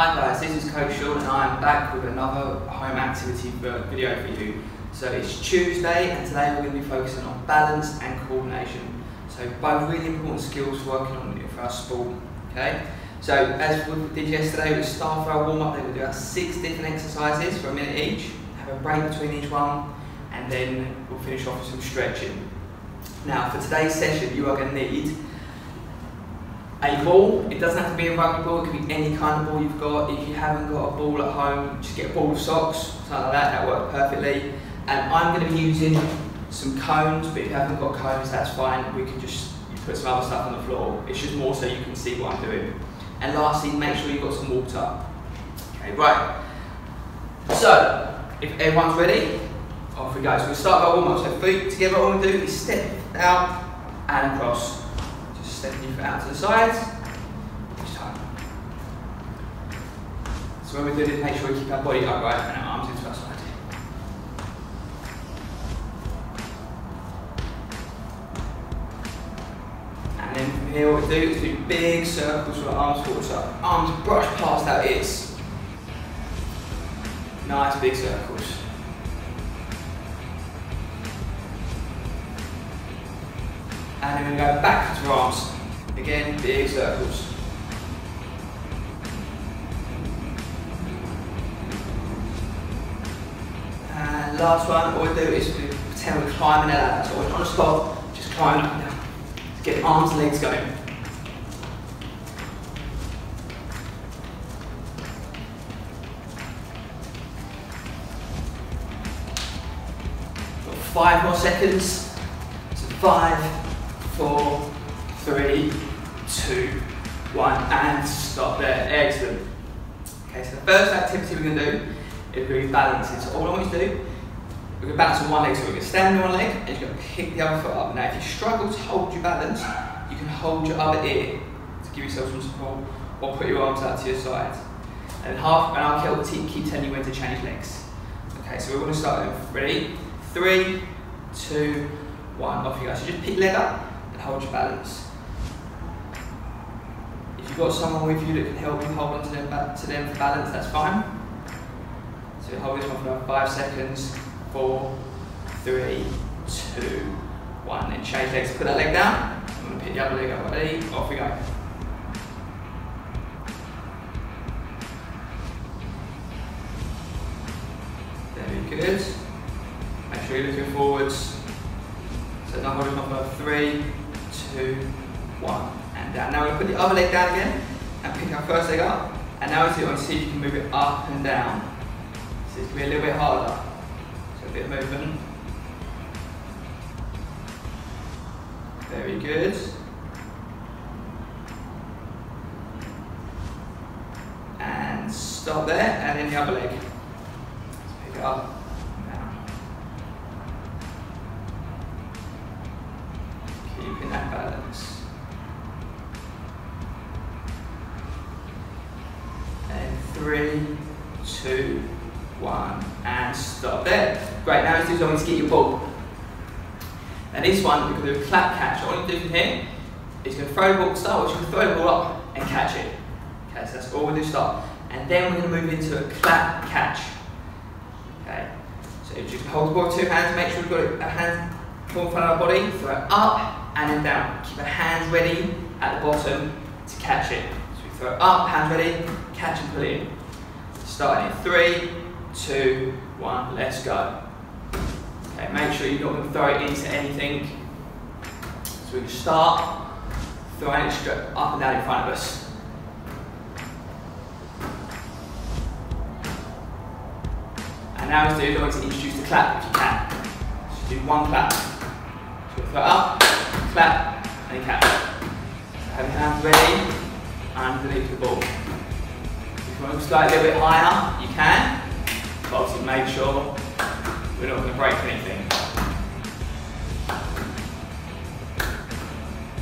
Hi guys, this is Coach Sean and I am back with another home activity video for you. So it's Tuesday and today we're going to be focusing on balance and coordination. So both really important skills working on for our sport. Okay. So as we did yesterday, we start for our warm up. Then we'll do our six different exercises for a minute each. Have a break between each one, and then we'll finish off with some stretching. Now for today's session, you are going to need a ball. It doesn't have to be a rugby ball, it could be any kind of ball you've got. If you haven't got a ball at home, just get a ball of socks, something like that, that worked perfectly. And I'm going to be using some cones, but if you haven't got cones, that's fine. We can just put some other stuff on the floor. It's just more so you can see what I'm doing. And lastly, make sure you've got some water. Okay, right. So, if everyone's ready, off we go. So we start by warm up. So feet together, all we do is step out and cross. 70 for outer sides each time. So when we do this, make sure we keep our body upright and our arms into our side. And then from here what we do is do big circles with our arms forward. So arms brush past our ears. Nice big circles. And then we go back to arms. Again, big circles. And last one, what we do is we pretend we're climbing a ladder. So we're on a spot, just climb up down. Get arms and legs going. Five more seconds. So five, four, three, two, one, and stop there. Excellent. Okay, so the first activity we're going to do is we're going to be balancing. So all I want you to do, we're going to balance on one leg. So we're going to stand on one leg and you're going to pick the other foot up. Now, if you struggle to hold your balance, you can hold your other ear to give yourself some support, or put your arms out to your side. And half, and I'll keep, telling you when to change legs. Okay, so we're going to start. Ready? Three, two, one. Off you go. So just pick leg up hold your balance. If you've got someone with you that can help you hold on to them, to them for balance, that's fine. So hold this one for about five seconds. Four, three, two, one. Then change legs. Put that leg down. I'm to pick the other leg up. Ready? Off we go. Very good. Make sure you're looking forwards. So now holding on for three, two, one, and down. Now we're going to put the other leg down again and pick our first leg up. And now as you we see if you can move it up and down. So it's going to be a little bit harder. So a bit of movement. Very good. And stop there, and then the other leg. Let's pick it up. That balance. And three, two, one, and stop there. Great, now do something to get your ball. Now this one, we're going to do a clap catch. All you do from here is you're going to throw the ball, start with, you throw the ball up and catch it. Okay, so that's all we do start. And then we're going to move into a clap catch. Okay, so you just hold the ball with two hands, make sure we've got a hand in front of our body, throw it up and then down. Keep our hands ready at the bottom to catch it. So we throw up, hands ready, catch and pull in. Starting in three, two, one, let's go. Okay, make sure you're not going to throw it into anything. So we can start throwing it straight up and down in front of us. And now let's do, I'm going to introduce the clap if you can. Just do one clap. So throw up, clap, and catch. Have your hands ready underneath the ball. If you want to go a little bit higher, you can. But obviously make sure we're not going to break anything.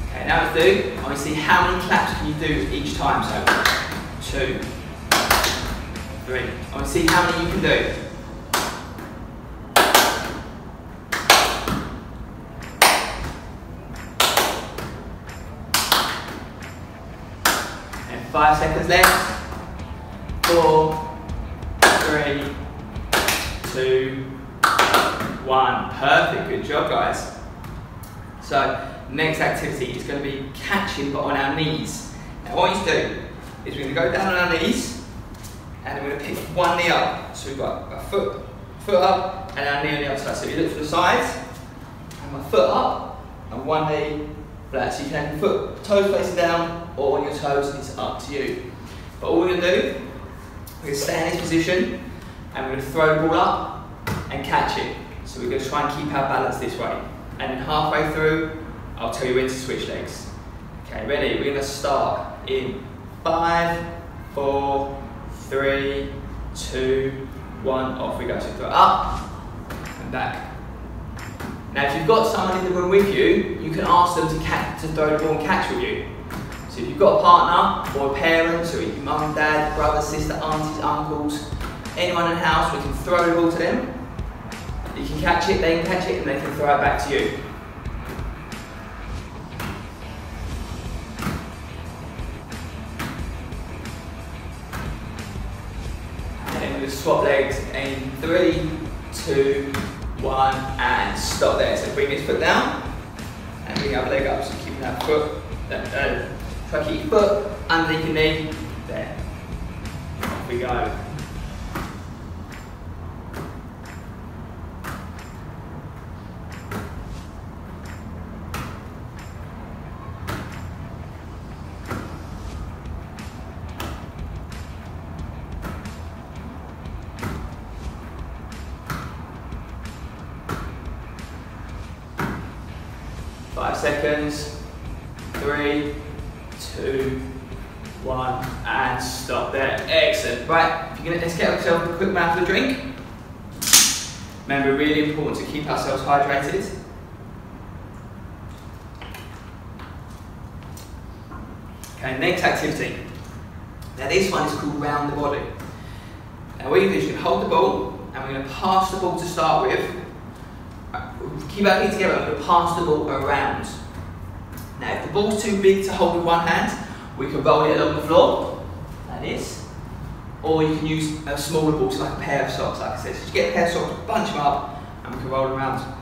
Okay, now let's do, I want to see how many claps can you do each time. So, two, three. I want to see how many you can do. Five seconds left. four, three, two, one. Perfect, good job guys. So next activity is going to be catching but on our knees. Now what you do is we're going to go down on our knees and we're going to pick one knee up. So we've got a foot, foot up and our knee on the other side. So you look to the sides and my foot up and one knee So you can your foot, toes facing down or on your toes, it's up to you. But all we're going to do, we're to stay in this position and we're going to throw the ball up and catch it. So we're going to try and keep our balance this way. And then halfway through, I'll tell you when to switch legs. Okay, ready? We're going to start in five, four, three, two, one. Off we go. So throw up and back. Now, if you've got someone in the room with you, you can ask them to, catch, to throw the ball and catch with you. So if you've got a partner or a parent, or your mum dad, brother, sister, aunties, uncles, anyone in the house, we can throw the ball to them. You can catch it, they can catch it, and they can throw it back to you. And then we'll swap legs in three, two, one, and stop there. So bring this foot down, bring our leg up, so keeping that foot, that, uh, try foot underneath your knee, there. Off we go. Seconds. Three, two, one, and stop there. Excellent. Right, if you're gonna let's get ourselves a quick mouthful of drink. Remember, really important to keep ourselves hydrated. Okay, next activity. Now this one is called round the body. Now what you do is you hold the ball, and we're going to pass the ball to start with. Keep our feet together, we're going to pass the ball around. Now, if the ball's too big to hold with one hand, we can roll it along the floor, like this. Or you can use a smaller ball, so like a pair of socks, like I said. So just get a pair of socks, bunch them up, and we can roll them around.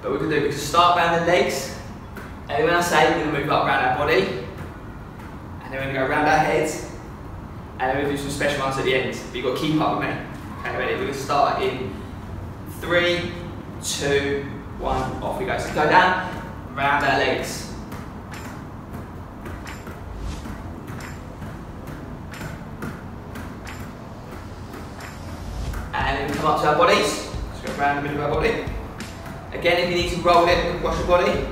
But we can do, we can start around the legs, and when I say we're going to move up around our body, and then we're going to go around our heads, and then we're going to do some special ones at the end. But you've got to keep up with me. Okay, ready? We're going to start in three, two, one, off we go. So go down, round our legs. And then we come up to our bodies. Let's go around the middle of our body. Again, if you need to roll it across your body,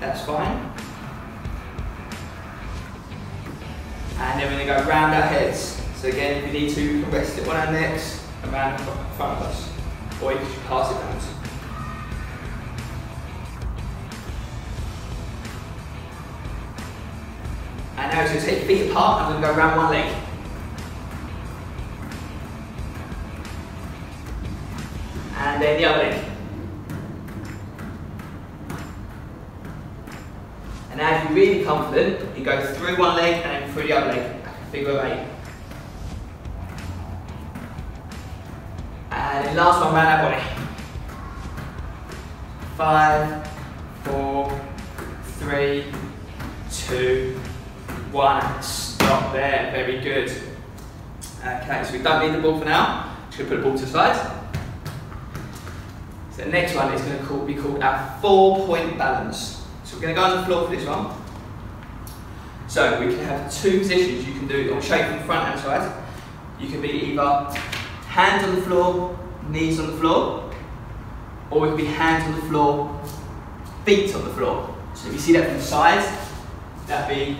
that's fine. And then we're going to go round our heads. So again, if you need to, rest it on our necks and round in front of us. Or you can pass it round. And now to take feet apart we're going to go around one leg. And then the other leg. And now if you're really confident, you go through one leg and then through the other leg. Figure eight. And then last one around our body. Five, four, three, two, one. Stop there. Very good. Okay, so we don't need the ball for now. Just going to put the ball to the side. So the next one is going to be called our four-point balance. So we're going to go on the floor for this one. So we can have two positions. You can do on shape from front and side. You can be either hands on the floor, knees on the floor, or it can be hands on the floor, feet on the floor. So if you see that from the side, that'd be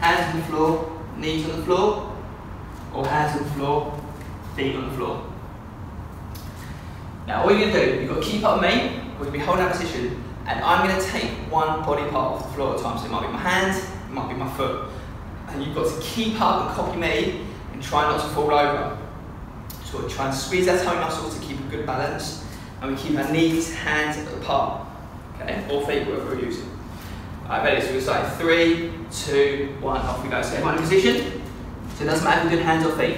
hands on the floor, knees on the floor, or hands on the floor, feet on the floor. Now all you're going to do, you've got to keep up with me, we're going to be holding that position, and I'm going to take one body part off the floor at a time. So it might be my hand, it might be my foot. And you've got to keep up and copy me, and try not to fall over. So we try and squeeze our toe muscles to keep a good balance, and we keep our knees, hands apart, okay, or feet, whatever we're using. Alright, ready, so we start three, two, one, off we go. So everyone in position, So it doesn't matter if you're doing hands or feet,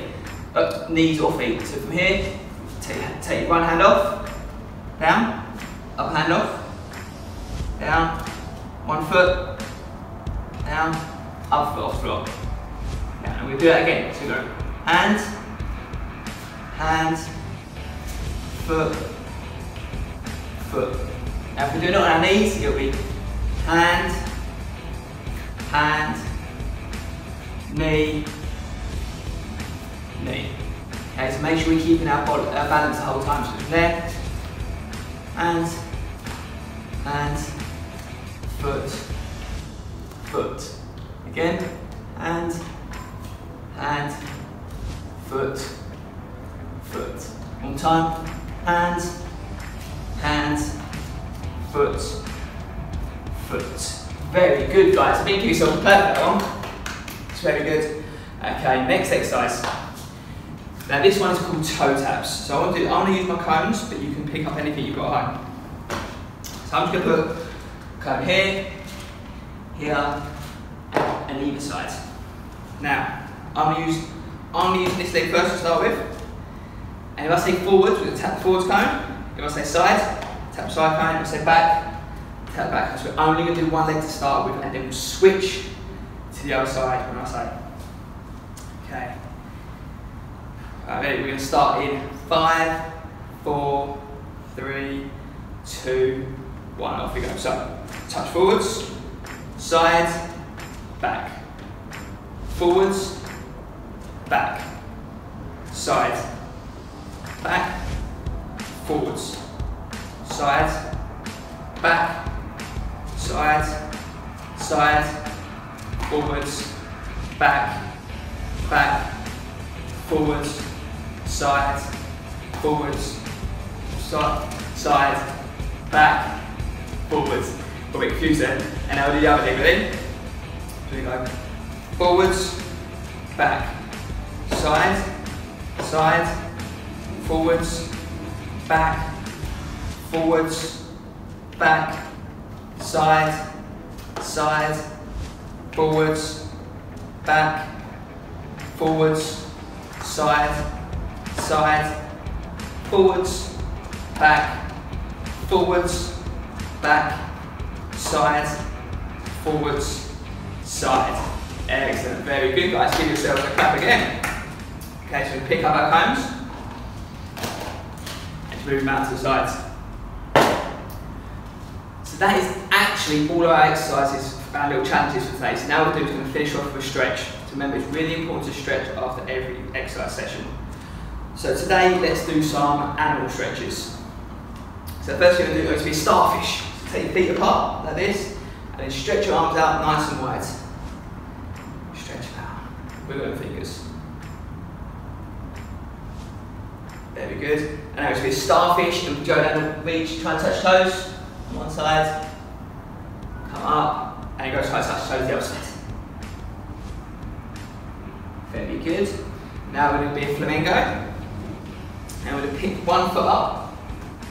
uh, knees or feet. So from here, take, take one hand off, down, up hand off, down, one foot, down, up foot off floor. Down. And we'll do that again. So we go. Hands, hands, foot, foot. Now if we do it on our knees, it'll be hand, hand, knee, knee. Okay, so make sure we're keeping our, balance the whole time. So left, hand, hand, foot, foot. Again, hand, hand, foot, foot. One time, hand, hand, foot, foot. Very good, guys. I think you saw perfect one. It's very good. Okay, next exercise. Now this one is called toe taps. So I want to, do, I want to use my cones, but you can pick up anything you've got at home. So I'm just to put cone here, here, and either side. Now, I'm going to use, I'm to use this leg first to start with. And if I say going to tap the forwards cone. If I say side, tap side cone. If I say back, back. So we're only going to do one leg to start with, and then we'll switch to the other side when I say. Okay. Right, ready? We're going to start in five, four, three, two, one. Off we go. So, touch forwards, side, back, forwards, back, side, back, forwards, side, back, side, side, forwards, back, back, forwards, side, forwards, side, side, back, forwards. Confused then. And now we'll do the other leg, ready? Here we go. Forwards, back, side, side, forwards, back, forwards, back, side, side, forwards, back, forwards, side, side, forwards, back, forwards, back, side, forwards, side. Excellent, very good guys. Give yourselves a clap again. Okay, so we pick up our cones. And move them out to the sides. That is actually all our exercises, for our little challenges for today. So now we're going to finish off with a stretch. So remember, it's really important to stretch after every exercise session. So today, let's do some animal stretches. So first thing we're going to do is be starfish. So take your feet apart like this, and then stretch your arms out nice and wide. Stretch them out. Wiggle your fingers. Very good. And now it's be starfish, and go down the reach, try and touch toes on one side. Come up, and go try and touch toes the other side. Very good. Now we're going to be a flamingo. And we're going to pick one foot up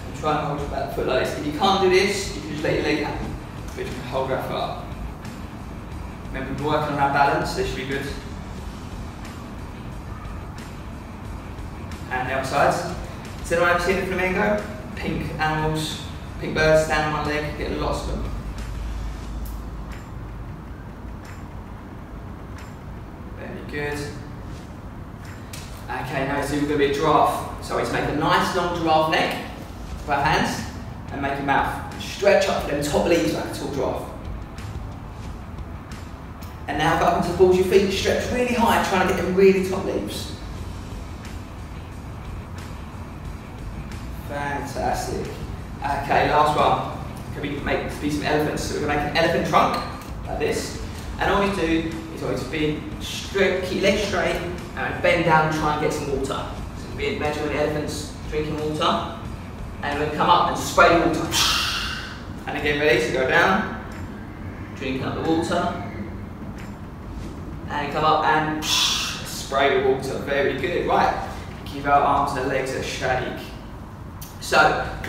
and try and hold your foot like this. If you can't do this, you can just let your leg down. But you can hold that foot up. Remember, we're working on our balance, this should be good. And the other side. Anyone ever seen a flamingo? Pink animals, pink birds stand on one leg, get lots of them. Very good. Okay, now it's going to be a giraffe. So it's make a nice long giraffe neck with our hands and make a mouth. Stretch up them top leaves like a tall giraffe. And now go up into the balls of your feet, stretch really high, trying to get them really top leaves. Fantastic. Okay, last one. Can we make be some elephants? So we're to make an elephant trunk like this. And all you do is always be straight, keep legs straight, and bend down and try and get some water. So we imagine the elephant's drinking water, and then come up and spray the water. And again, ready to go down, drink up the water, and come up and spray the water. Very good. Right, give our arms and legs a shake. So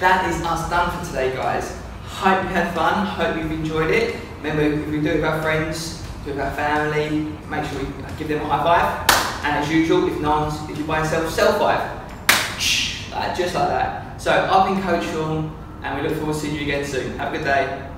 that is us done for today, guys. Hope you had fun. Hope you've enjoyed it. Remember, if we do it with our friends, do it with our family, make sure we give them a high five. And as usual, if no one's, if you by yourself, self five. Like, just like that. So I've been Coach Sean, and we look forward to seeing you again soon. Have a good day.